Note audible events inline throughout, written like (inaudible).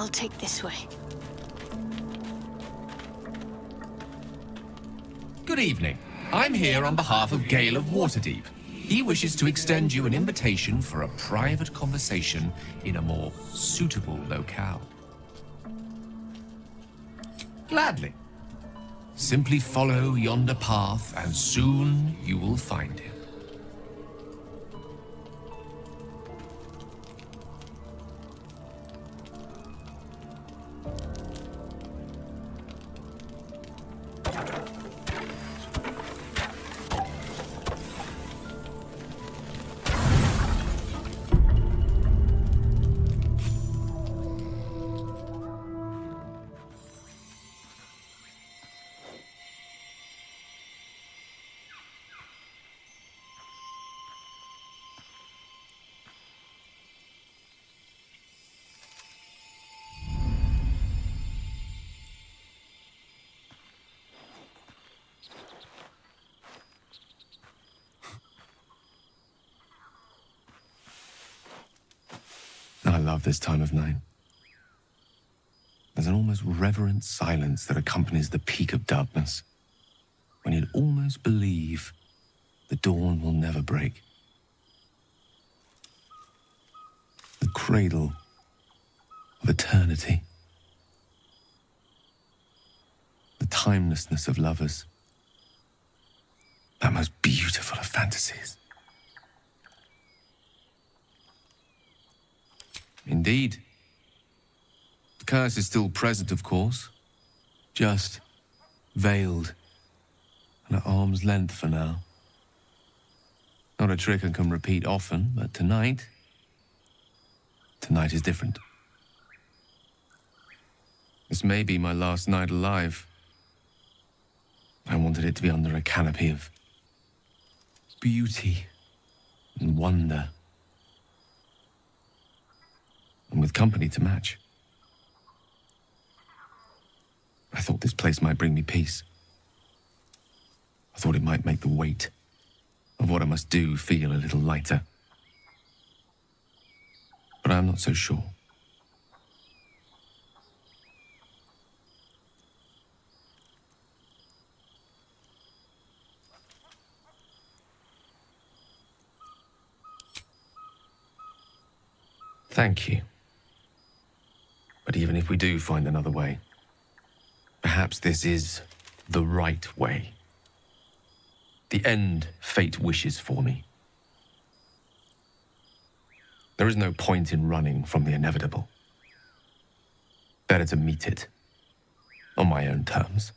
I'll take this way. Good evening. I'm here on behalf of Gale of Waterdeep. He wishes to extend you an invitation for a private conversation in a more suitable locale. Gladly. Simply follow yonder path, and soon you will find him. Love this time of night. There's an almost reverent silence that accompanies the peak of darkness, when you'd almost believe the dawn will never break. The cradle of eternity. The timelessness of lovers. That most beautiful of fantasies. Indeed. The curse is still present, of course. Just veiled and at arm's length for now. Not a trick I can repeat often, but tonight. Tonight is different. This may be my last night alive. I wanted it to be under a canopy of beauty and wonder and with company to match. I thought this place might bring me peace. I thought it might make the weight of what I must do feel a little lighter. But I'm not so sure. Thank you. Even if we do find another way, perhaps this is the right way. The end fate wishes for me. There is no point in running from the inevitable. Better to meet it on my own terms.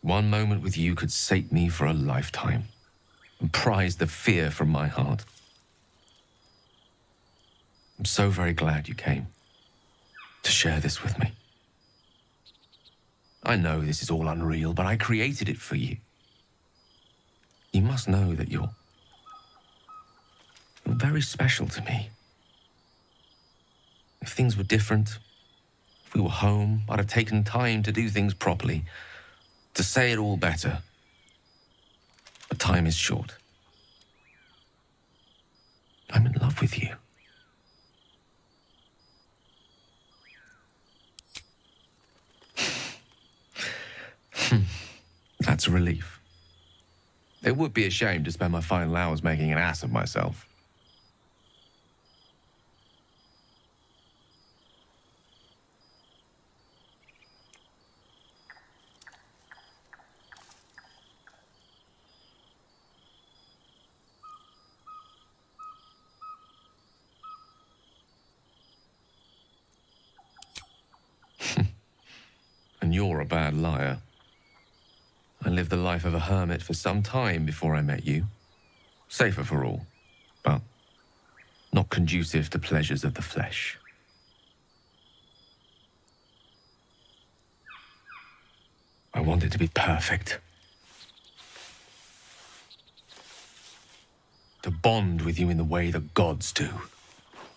One moment with you could sate me for a lifetime and prize the fear from my heart. I'm so very glad you came to share this with me. I know this is all unreal, but I created it for you. You must know that you're, you're very special to me. If things were different, if we were home, I'd have taken time to do things properly to say it all better. But time is short. I'm in love with you. Hmm. That's a relief. It would be a shame to spend my final hours making an ass of myself. And you're a bad liar. I lived the life of a hermit for some time before I met you. Safer for all, but not conducive to pleasures of the flesh. I wanted to be perfect. To bond with you in the way the gods do,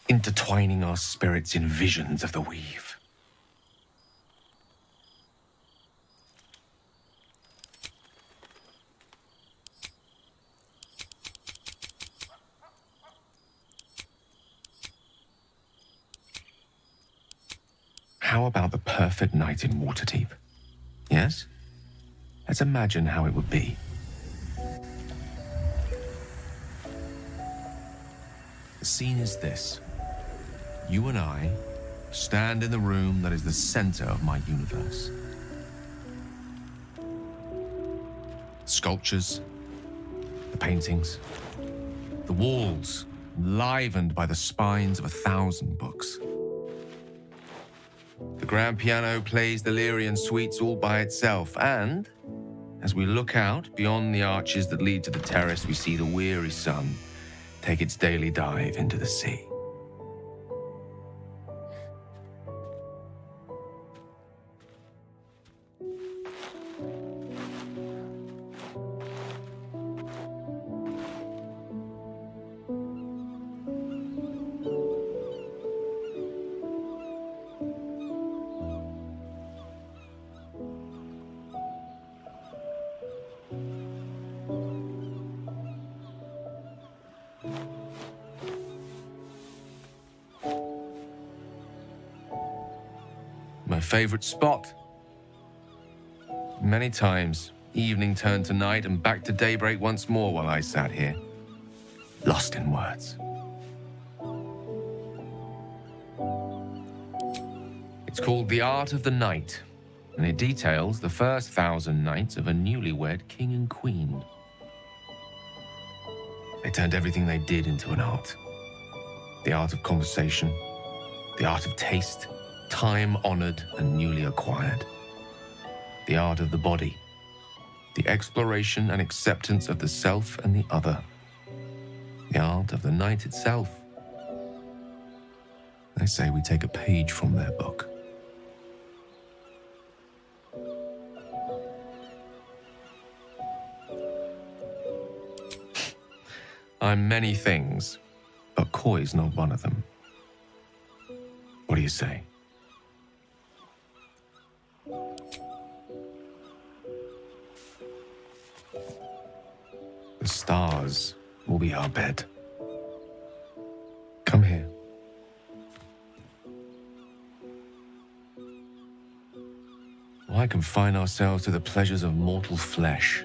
intertwining our spirits in visions of the weave. How about the perfect night in Waterdeep? Yes? Let's imagine how it would be. The scene is this. You and I stand in the room that is the center of my universe. Sculptures, the paintings, the walls livened by the spines of a thousand books. The grand piano plays the Lyrian suites all by itself, and as we look out beyond the arches that lead to the terrace, we see the weary sun take its daily dive into the sea. My favorite spot. Many times, evening turned to night and back to daybreak once more while I sat here, lost in words. It's called The Art of the Night, and it details the first thousand nights of a newlywed king and queen. They turned everything they did into an art. The art of conversation, the art of taste, time honored and newly acquired. The art of the body, the exploration and acceptance of the self and the other. The art of the night itself. They say we take a page from their book. I'm many things, but coy's not one of them. What do you say? The stars will be our bed. Come here. Why confine ourselves to the pleasures of mortal flesh?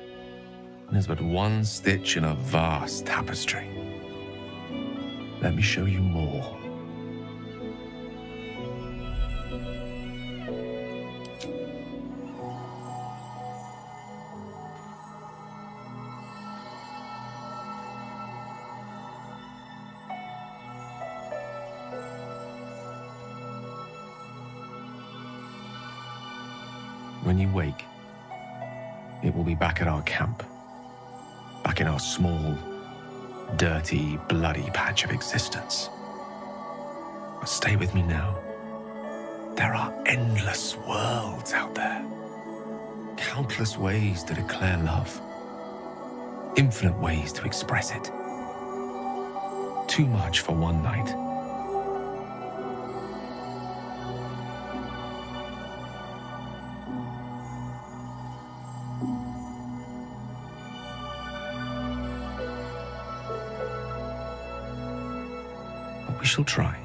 There's but one stitch in a vast tapestry. Let me show you more. When you wake, it will be back at our camp. Back in our small, dirty, bloody patch of existence. But stay with me now. There are endless worlds out there. Countless ways to declare love. Infinite ways to express it. Too much for one night. Shall try.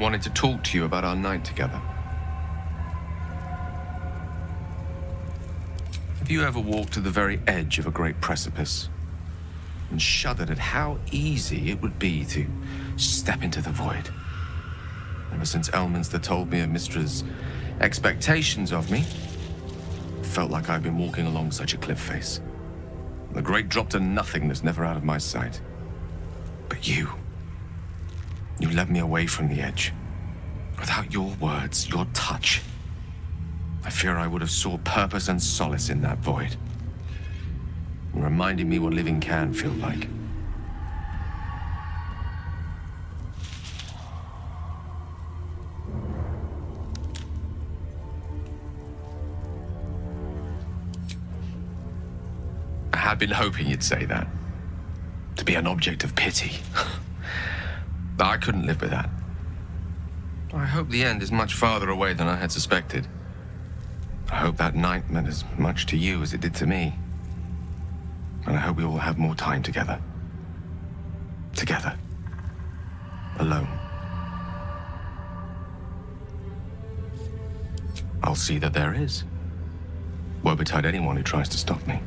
Wanted to talk to you about our night together. Have you ever walked to the very edge of a great precipice and shuddered at how easy it would be to step into the void? Ever since Elminster told me of Mystra's expectations of me, it felt like I've been walking along such a cliff face. The great drop to nothingness never out of my sight. But you, you led me away from the edge. Without your words, your touch, I fear I would have sought purpose and solace in that void. Reminding me what living can feel like. I had been hoping you'd say that. To be an object of pity. (laughs) I couldn't live with that. I hope the end is much farther away than I had suspected. I hope that night meant as much to you as it did to me. And I hope we will have more time together. Together. Alone. I'll see that there is. Woe betide anyone who tries to stop me.